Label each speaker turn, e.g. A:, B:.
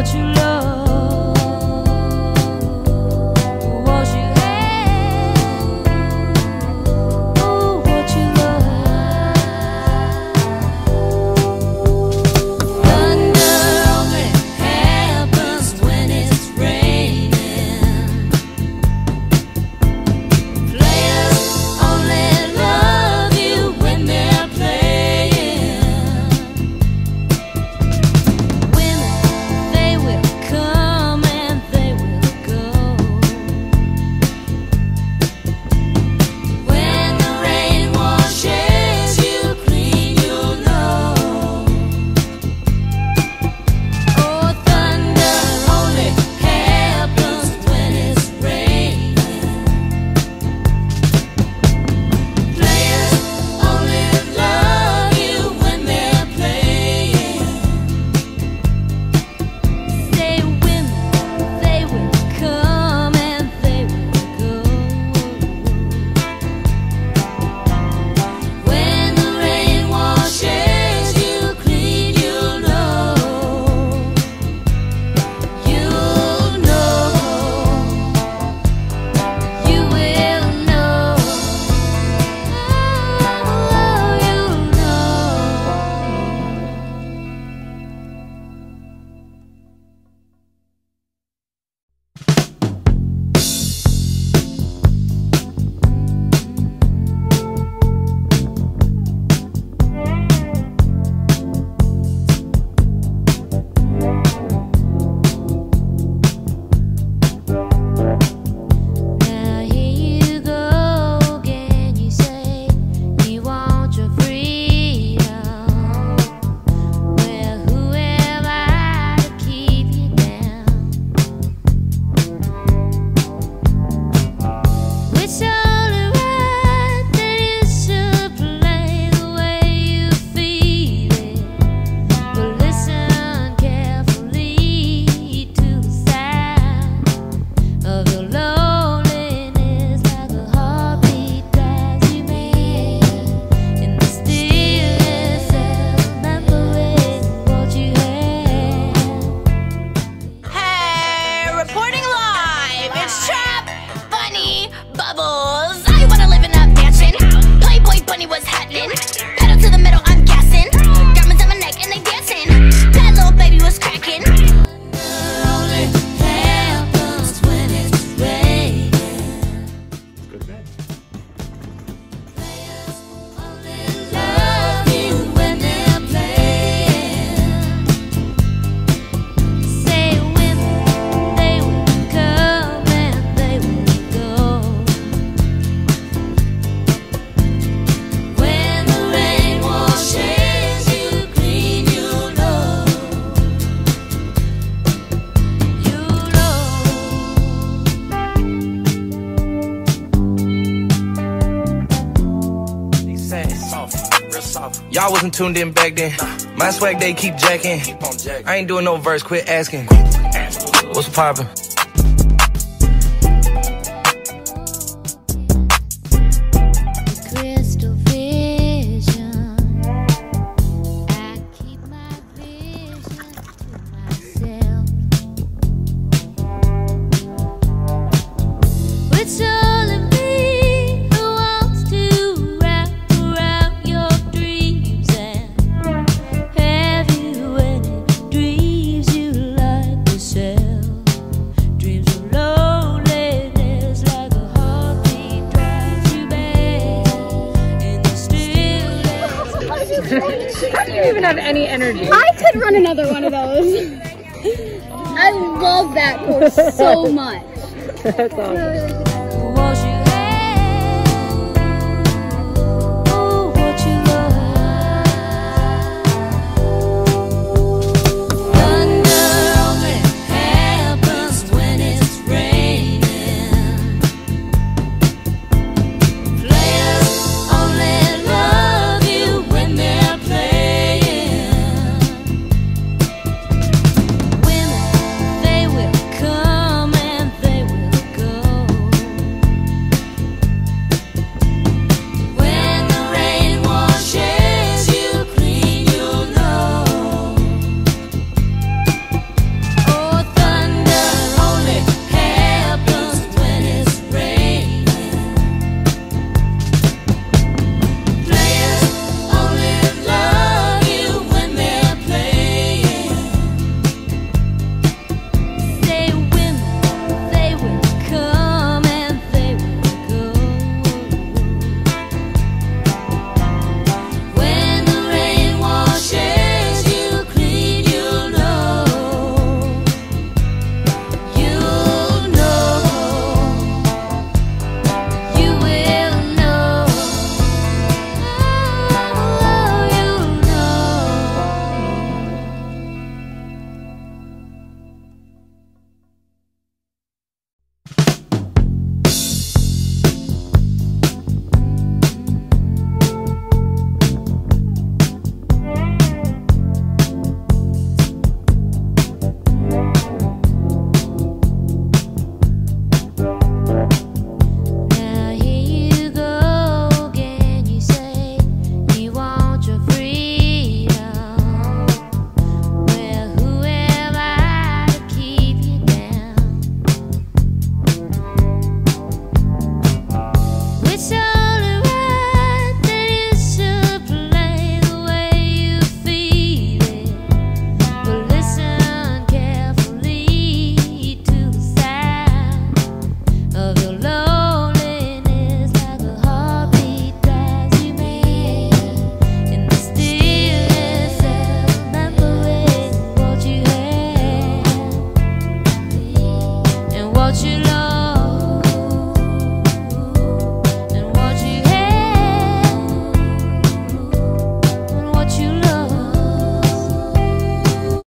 A: without you.
B: Y'all wasn't tuned in back then. My swag, they keep jacking. I ain't doing no verse, quit asking. What's poppin'?
C: energy.
D: I could run another one of those. I love that course so much.
C: That's awesome.